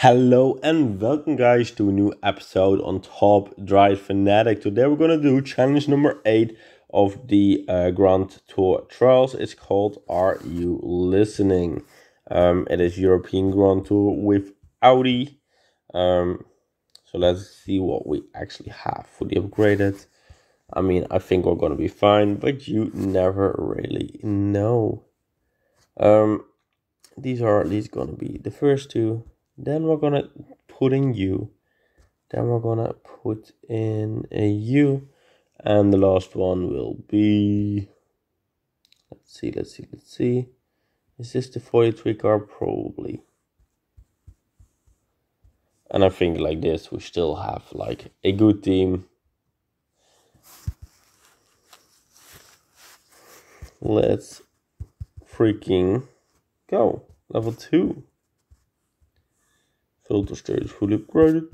Hello and welcome guys to a new episode on Top Drives Fanatic. Today we're gonna do challenge number 8 of the uh, Grand Tour Trials. It's called Are You Listening? Um, it is European Grand Tour with Audi. Um, so let's see what we actually have fully upgraded. I mean, I think we're gonna be fine, but you never really know. Um, these are at least gonna be the first two then we're gonna put in U. Then we're gonna put in a U. And the last one will be, let's see, let's see, let's see. Is this the 43 car? Probably. And I think like this, we still have like a good team. Let's freaking go. Level 2. Filter state is fully upgraded.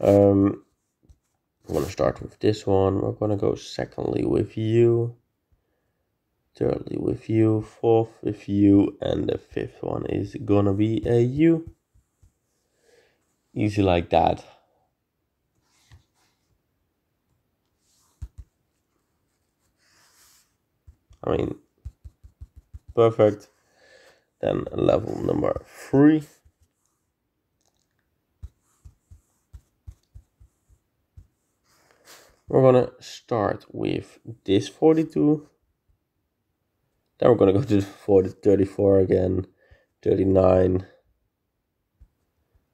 Um, I'm to start with this one. We're to go secondly with you. Thirdly with you. Fourth with you. And the fifth one is to be a U. Easy like that. I mean, perfect. Then level number three. We're gonna start with this 42. Then we're gonna go to 40, 34 again, 39.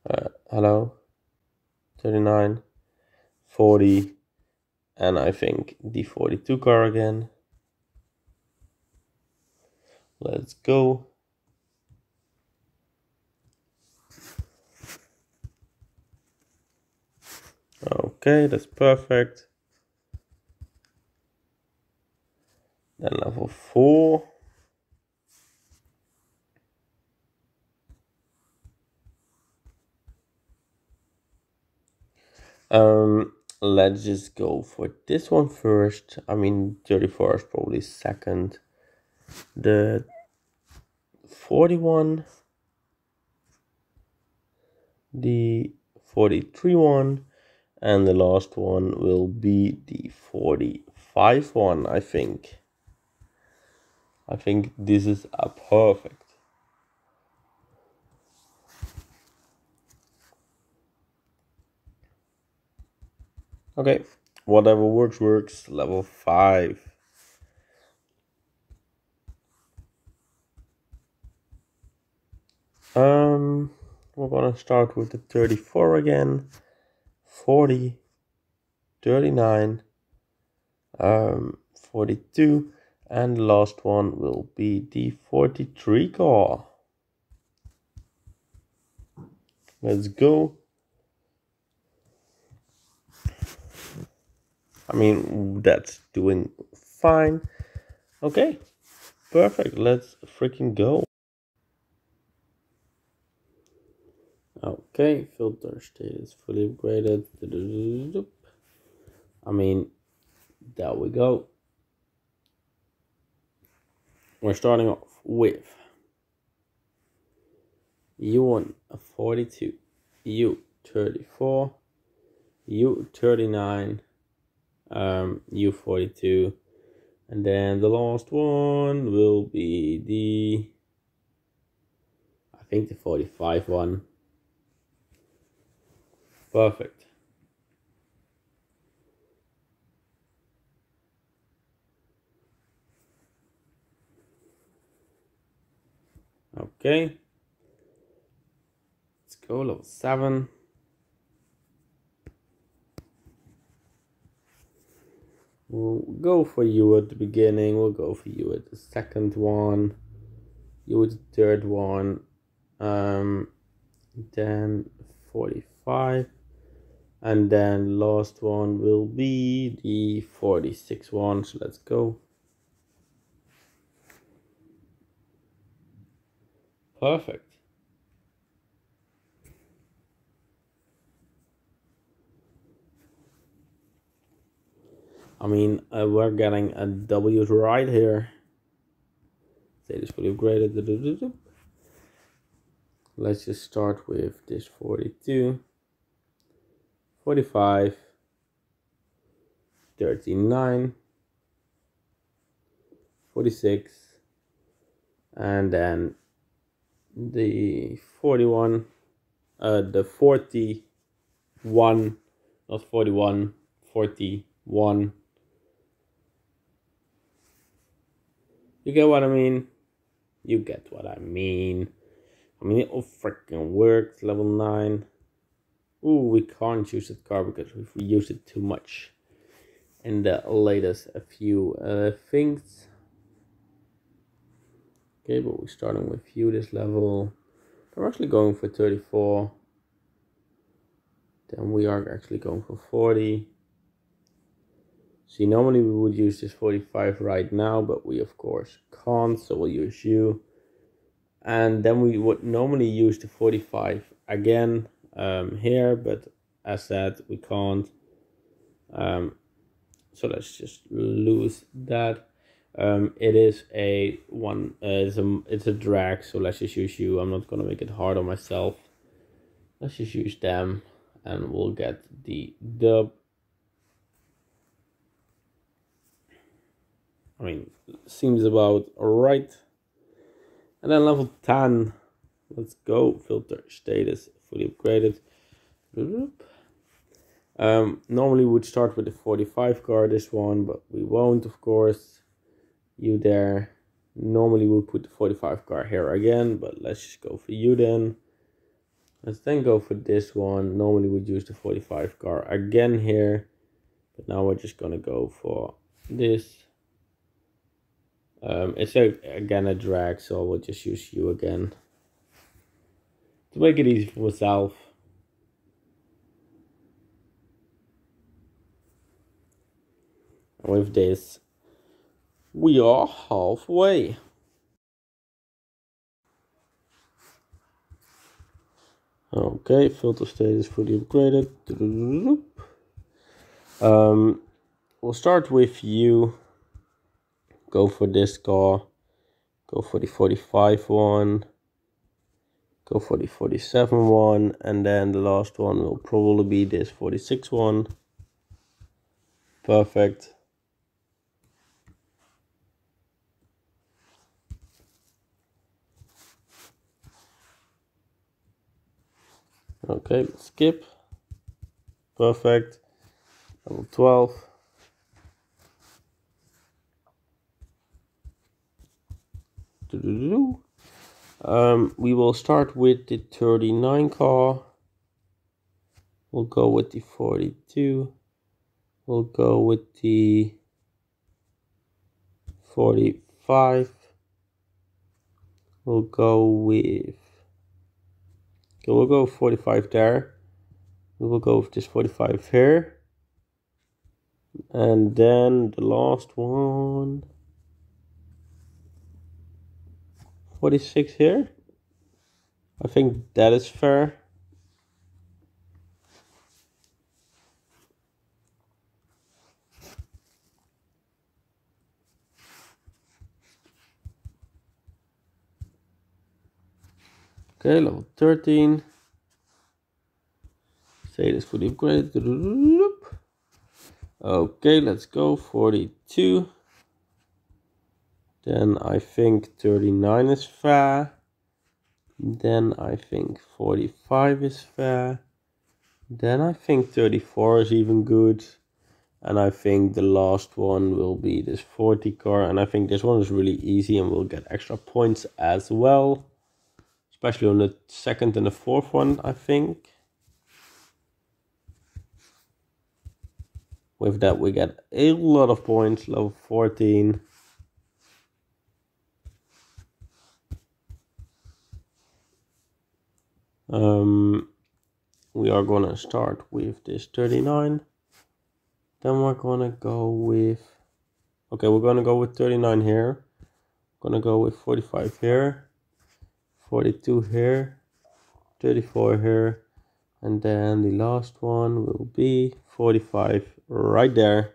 Uh, hello? 39, 40, and I think the 42 car again. Let's go. Okay, that's perfect. Then level 4. Um, let's just go for this one first. I mean, 34 is probably second. The 41. The 43 one and the last one will be the 45 one I think. I think this is a perfect. Okay whatever works works. Level 5 um we're gonna start with the 34 again 40, 39, um, 42, and the last one will be the 43 car. Let's go. I mean, that's doing fine. Okay, perfect. Let's freaking go. Okay, filter state is fully upgraded. I mean, there we go. We're starting off with U1 42, U34, U39, um, U42, and then the last one will be the, I think the 45 one. Perfect. Okay. Let's go level 7. We'll go for you at the beginning. We'll go for you at the second one. You at the third one. Um, then 45 and then last one will be the 46 one so let's go. Perfect. I mean uh, we're getting a W right here. Say this fully upgraded let's just start with this 42, 45, 39, 46, and then the 41, uh, the 41, not 41, 41. You get what I mean? You get what I mean. I mean, it all freaking works. Level 9. Ooh, we can't use that card because we've used it too much in the latest a few uh, things. Okay, but we're starting with few this level. We're actually going for 34. Then we are actually going for 40. See, normally we would use this 45 right now, but we of course can't, so we'll use you. And then we would normally use the 45 again um, here, but as said, we can't. Um, so let's just lose that. Um, it is a one, uh, it's a, it's a drag, so let's just use you. I'm not gonna make it hard on myself. Let's just use them and we'll get the dub. I mean, seems about right. And then level 10, let's go. Filter status fully upgraded. Um, normally would start with the 45 card, this one, but we won't, of course. You there. Normally we put the 45 card here again, but let's just go for you then. Let's then go for this one. Normally we'd use the 45 card again here, but now we're just gonna go for this. Um, it's a, again a drag, so we'll just use you again. To make it easy for myself. with this, we are halfway. Okay, filter state is fully upgraded. Um, we'll start with you go for this car go for the 45 one go for the 47 one and then the last one will probably be this 46 one. Perfect. Okay skip. Perfect. Level 12 Um, we will start with the 39 car. We'll go with the 42. We'll go with the 45. We'll go with. Okay, we'll go 45 there. We will go with this 45 here. And then the last one. 46 here. I think that is fair. Okay, level 13. Say this for the upgrade. Okay, let's go. 42. Then I think 39 is fair. Then I think 45 is fair. Then I think 34 is even good. And I think the last one will be this 40 car. And I think this one is really easy and we'll get extra points as well. Especially on the second and the fourth one, I think. With that, we get a lot of points, level 14. Um, we are gonna start with this 39 then we're gonna go with okay we're gonna go with 39 here. Gonna go with 45 here 42 here 34 here and then the last one will be 45 right there.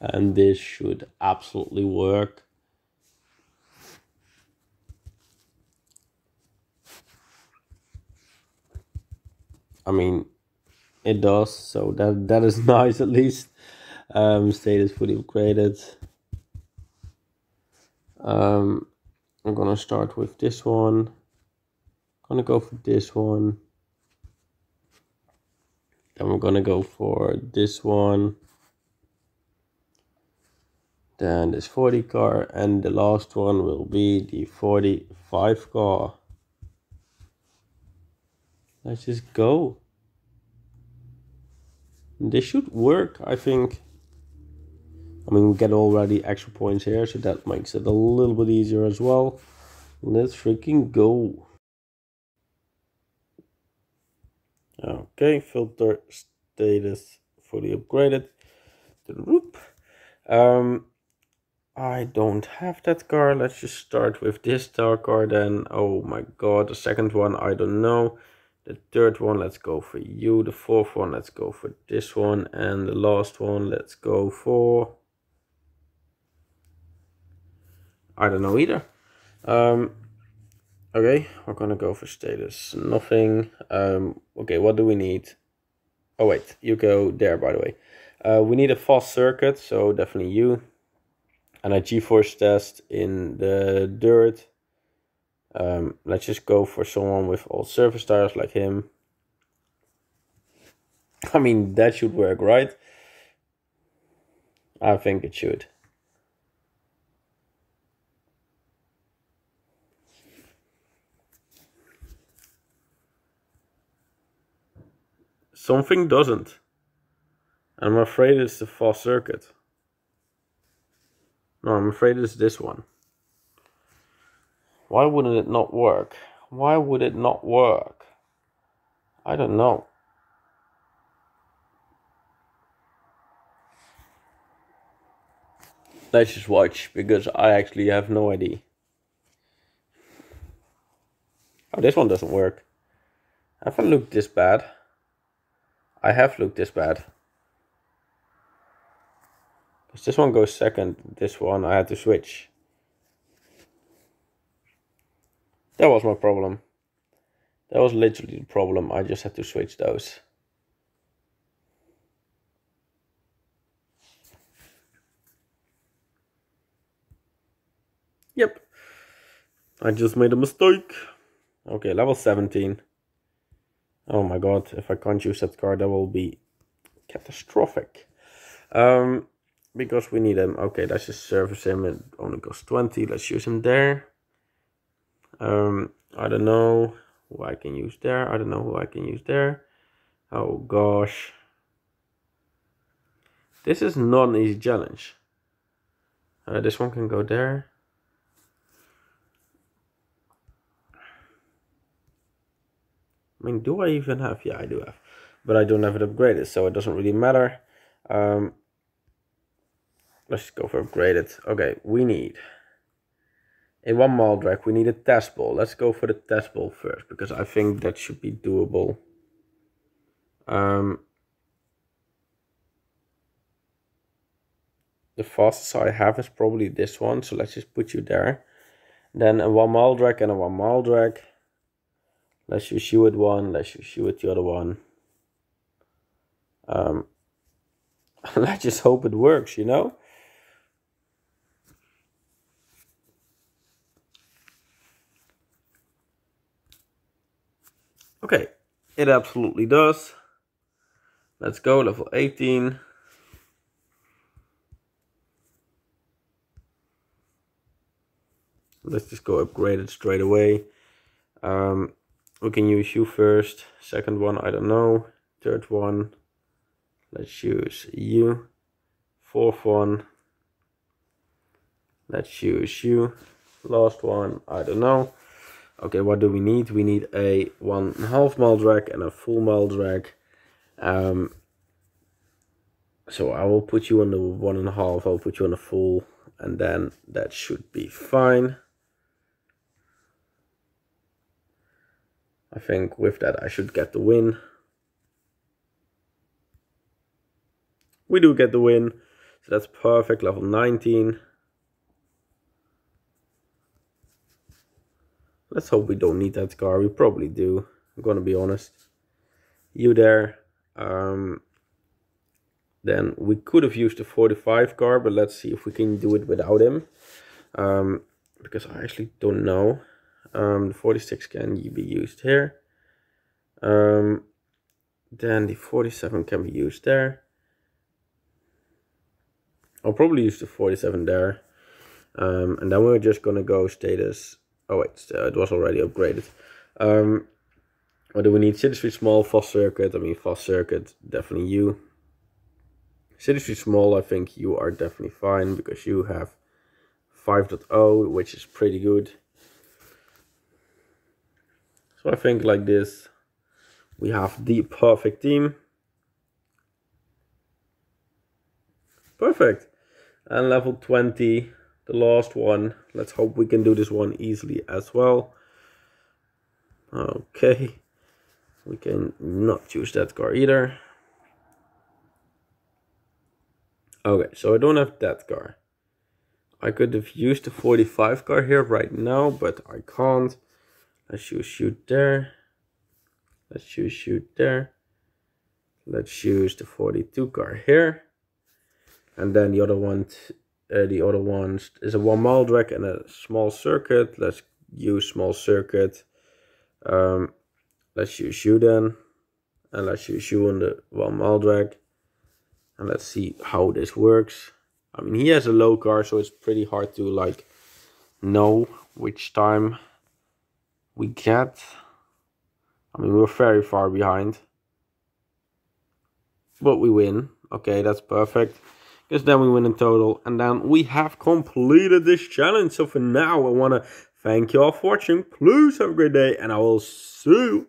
And this should absolutely work I mean, it does, so that that is nice at least. Um, status fully upgraded. Um, I'm gonna start with this one. Gonna go for this one. Then we're gonna go for this one. Then this 40 car and the last one will be the 45 car. Let's just go. This should work, I think. I mean, we get already extra points here, so that makes it a little bit easier as well. Let's freaking go. Okay, filter status fully upgraded. Um, I don't have that car. Let's just start with this star car then. Oh my god, the second one, I don't know. The third one, let's go for you. The fourth one, let's go for this one. And the last one, let's go for... I don't know either. Um, okay, we're gonna go for status. Nothing. Um, okay, what do we need? Oh wait, you go there by the way. Uh, we need a fast circuit, so definitely you. And a G-force test in the dirt. Um, let's just go for someone with all surface tires like him. I mean, that should work, right? I think it should. Something doesn't. I'm afraid it's the fast circuit. No, I'm afraid it's this one. Why wouldn't it not work? Why would it not work? I don't know. Let's just watch because I actually have no idea. Oh, this one doesn't work. Have I looked this bad? I have looked this bad. Because this one goes second, this one I had to switch. That was my problem. That was literally the problem. I just had to switch those. Yep. I just made a mistake. Okay, level 17. Oh my god, if I can't use that card, that will be catastrophic. Um, because we need him. Okay, let's just service him. It only costs 20. Let's use him there. Um, I don't know who I can use there. I don't know who I can use there. Oh gosh. This is not an easy challenge. Uh, this one can go there. I mean, do I even have? Yeah, I do have. But I don't have it upgraded, so it doesn't really matter. Um, let's go for upgraded. Okay, we need in one mile drag we need a test ball. Let's go for the test ball first because i think that should be doable. Um, the fastest i have is probably this one so let's just put you there. Then a one mile drag and a one mile drag. Let's just you with one let's just with the other one. Um, let's just hope it works you know Okay, it absolutely does. Let's go, level 18. Let's just go upgrade it straight away. Um, we can use you first. Second one, I don't know. Third one, let's use you. Fourth one, let's use you. Last one, I don't know. Okay, what do we need? We need a one half mile drag and a full mile drag. Um, so I will put you on the one and a half, I'll put you on a full, and then that should be fine. I think with that I should get the win. We do get the win, so that's perfect, level 19. Let's hope we don't need that car. We probably do. I'm gonna be honest. you there. Um, then we could have used the 45 car, but let's see if we can do it without him. Um, because I actually don't know. Um, the 46 can be used here. Um, then the 47 can be used there. I'll probably use the 47 there. Um, and then we're just going to go status. Oh wait, uh, it was already upgraded. Um, what do we need? City Street Small, Fast Circuit. I mean, Fast Circuit, definitely you. City Street Small, I think you are definitely fine because you have 5.0, which is pretty good. So I think like this, we have the perfect team. Perfect. And level 20, the last one. Let's hope we can do this one easily as well. Okay. We can not choose that car either. Okay, so I don't have that car. I could have used the 45 car here right now, but I can't. Let's choose shoot there. Let's choose shoot there. Let's choose the 42 car here. And then the other one, uh, the other one is a one mile drag and a small circuit. Let's use small circuit. Um, let's use you then. And let's use you on the one mile drag. And let's see how this works. I mean, he has a low car, so it's pretty hard to like know which time we get. I mean, we're very far behind. But we win. Okay, that's perfect. Because then we win in total. And then we have completed this challenge. So for now, I want to thank you all for watching. Please have a great day. And I will see you